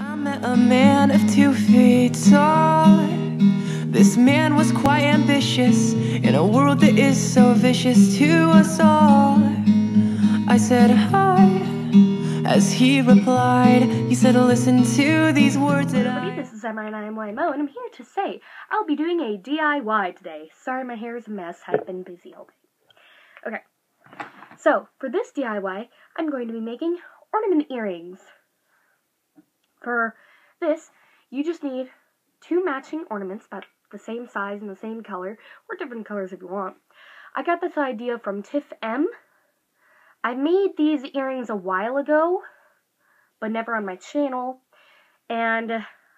I met a man of two feet tall. This man was quite ambitious in a world that is so vicious to us all. I said hi as he replied. He said, Listen to these words that I. this is Emma and I'm YMO, and I'm here to say I'll be doing a DIY today. Sorry, my hair is a mess. I've been busy all day. Okay, so for this DIY, I'm going to be making ornament earrings. For this, you just need two matching ornaments, about the same size and the same color, or different colors if you want. I got this idea from Tiff M. I made these earrings a while ago, but never on my channel, and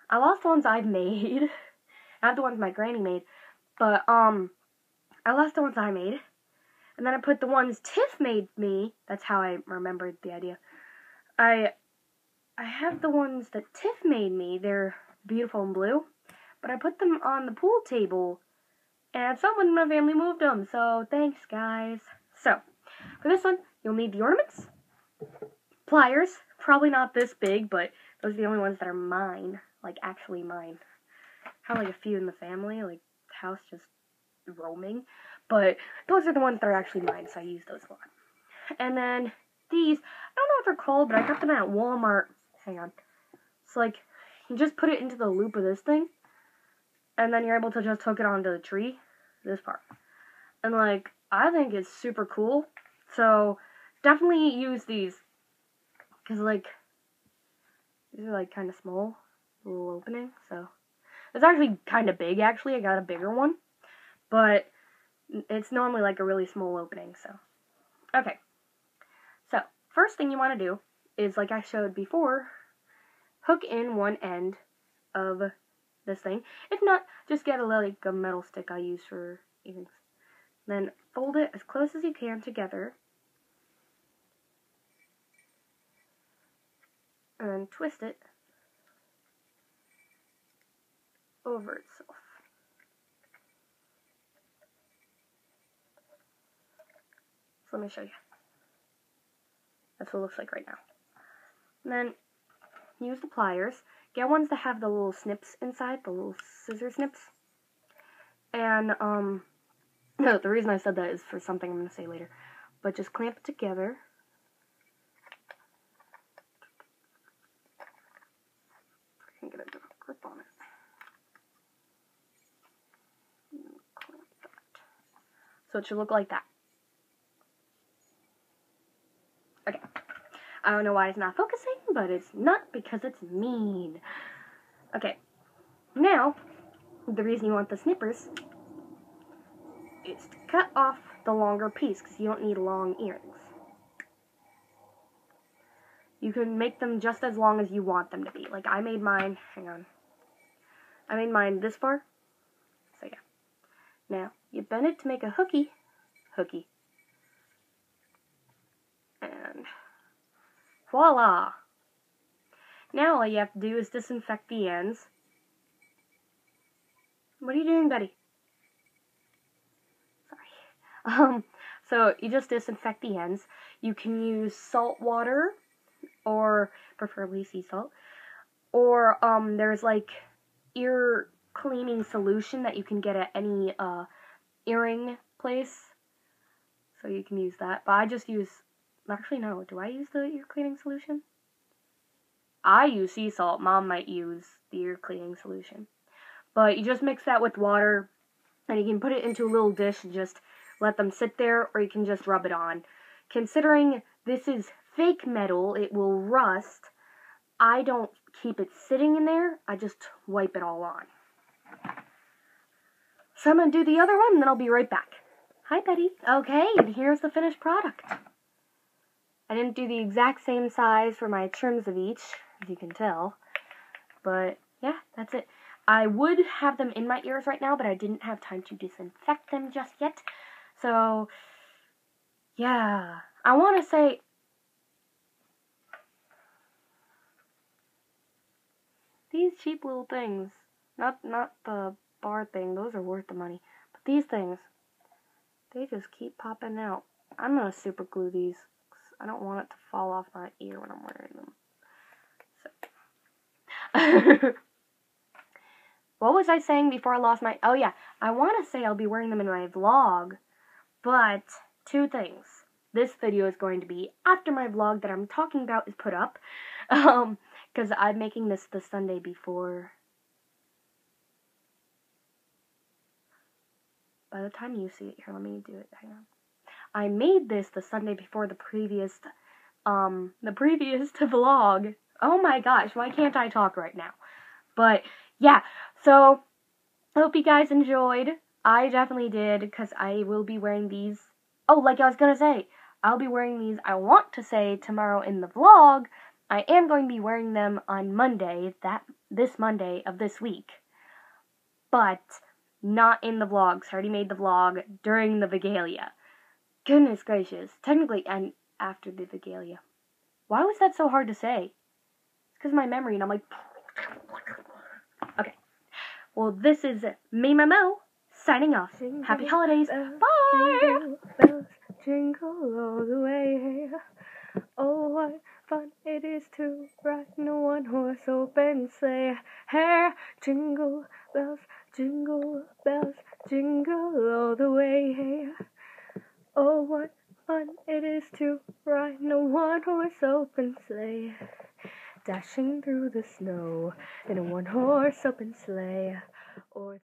I lost the ones I've made, not the ones my granny made, but um, I lost the ones I made, and then I put the ones Tiff made me. That's how I remembered the idea. I I have the ones that Tiff made me. They're beautiful and blue. But I put them on the pool table. And someone in my family moved them. So thanks, guys. So, for this one, you'll need the ornaments. Pliers. Probably not this big, but those are the only ones that are mine. Like, actually mine. I have like a few in the family. Like, house just roaming. But those are the ones that are actually mine, so I use those a lot. And then these, I don't know what they're called, but I got them at Walmart hang on. So like, you just put it into the loop of this thing, and then you're able to just hook it onto the tree, this part. And like, I think it's super cool. So definitely use these, cause like, these are like kind of small, little opening. So it's actually kind of big. Actually, I got a bigger one, but it's normally like a really small opening. So okay. So first thing you want to do is like I showed before, hook in one end of this thing. If not, just get a like a metal stick I use for earrings. Then fold it as close as you can together. And twist it over itself. So let me show you. That's what it looks like right now. Then use the pliers. Get ones that have the little snips inside, the little scissor snips. And, um, no, the reason I said that is for something I'm going to say later. But just clamp it together. Can get a grip on it. So it should look like that. Okay. I don't know why it's not focusing, but it's not because it's mean. Okay, now, the reason you want the snippers is to cut off the longer piece, because you don't need long earrings. You can make them just as long as you want them to be. Like, I made mine, hang on, I made mine this far, so yeah. Now, you bend it to make a hooky, hooky, and Voila! Now all you have to do is disinfect the ends. What are you doing, Betty? Sorry. Um, so you just disinfect the ends. You can use salt water, or preferably sea salt, or um, there's like ear cleaning solution that you can get at any uh, earring place. So you can use that. But I just use Actually, no. Do I use the ear cleaning solution? I use sea salt. Mom might use the ear cleaning solution. But you just mix that with water, and you can put it into a little dish and just let them sit there, or you can just rub it on. Considering this is fake metal, it will rust. I don't keep it sitting in there. I just wipe it all on. So I'm going to do the other one, and then I'll be right back. Hi, Betty. Okay, and here's the finished product. I didn't do the exact same size for my trims of each, as you can tell. But, yeah, that's it. I would have them in my ears right now, but I didn't have time to disinfect them just yet. So, yeah. I want to say... These cheap little things, not not the bar thing, those are worth the money. But these things, they just keep popping out. I'm to super glue these. I don't want it to fall off my ear when I'm wearing them. So, what was I saying before I lost my. Oh, yeah. I want to say I'll be wearing them in my vlog, but two things. This video is going to be after my vlog that I'm talking about is put up. Um, because I'm making this the Sunday before. By the time you see it, here, let me do it. Hang on. I made this the Sunday before the previous, um, the previous vlog. Oh my gosh, why can't I talk right now? But yeah, so I hope you guys enjoyed. I definitely did because I will be wearing these. Oh, like I was gonna say, I'll be wearing these. I want to say tomorrow in the vlog. I am going to be wearing them on Monday, that this Monday of this week. But not in the vlogs. I already made the vlog during the Vigalia. Goodness gracious. Technically, and after the Vigalia. Why was that so hard to say? It's because my memory, and I'm like. Okay. Well, this is me, Mo, signing off. Jingle Happy holidays. bells, Bye. Jingle bells, jingle all the way. Oh, what fun it is to ride in a one horse open sleigh. Hey, jingle bells, jingle bells, jingle all the way. Oh, what fun it is to ride in a one horse open sleigh. Dashing through the snow in a one horse open sleigh. Or